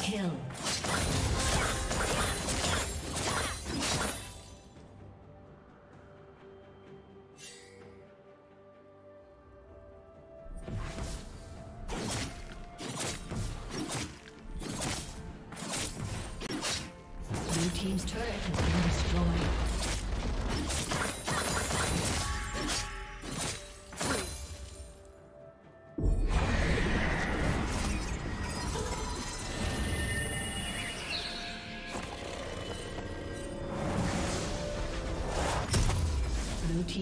Kill.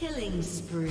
Killing spree.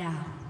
下。